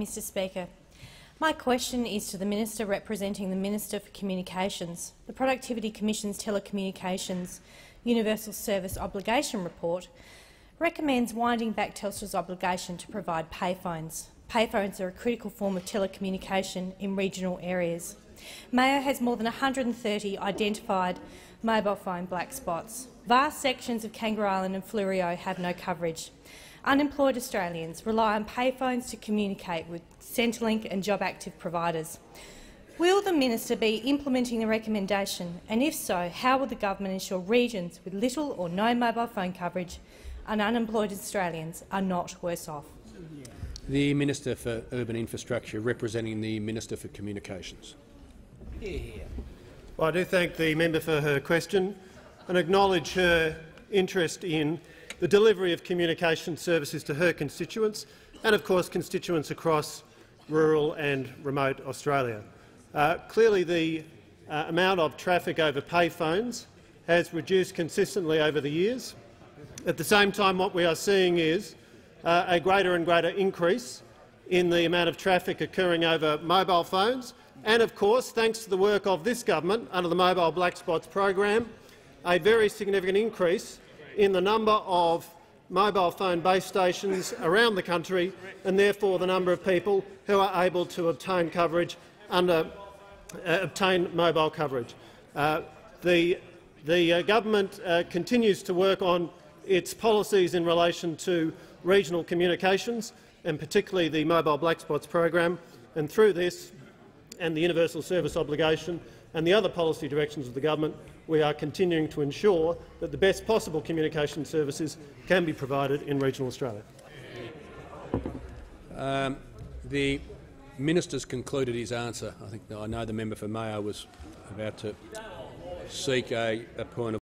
Mr Speaker. My question is to the Minister representing the Minister for Communications. The Productivity Commission's Telecommunications Universal Service Obligation Report recommends winding back Telstra's obligation to provide payphones. Payphones are a critical form of telecommunication in regional areas. Mayo has more than 130 identified mobile phone black spots. Vast sections of Kangaroo Island and Fleurieu have no coverage. Unemployed Australians rely on payphones to communicate with Centrelink and job-active providers. Will the minister be implementing the recommendation, and if so, how will the government ensure regions with little or no mobile phone coverage and unemployed Australians are not worse off? The Minister for Urban Infrastructure, representing the Minister for Communications. Well, I do thank the member for her question and acknowledge her interest in the delivery of communication services to her constituents and, of course, constituents across rural and remote Australia. Uh, clearly, the uh, amount of traffic over payphones has reduced consistently over the years. At the same time, what we are seeing is uh, a greater and greater increase in the amount of traffic occurring over mobile phones and, of course, thanks to the work of this government under the Mobile Black Spots program, a very significant increase in the number of mobile phone base stations around the country and therefore the number of people who are able to obtain coverage under uh, obtain mobile coverage. Uh, the the uh, government uh, continues to work on its policies in relation to regional communications and particularly the Mobile Black Spots program, and through this and the universal service obligation and the other policy directions of the government, we are continuing to ensure that the best possible communication services can be provided in regional Australia. Um, the minister's concluded his answer. I think I know the member for Mayo was about to seek a, a point of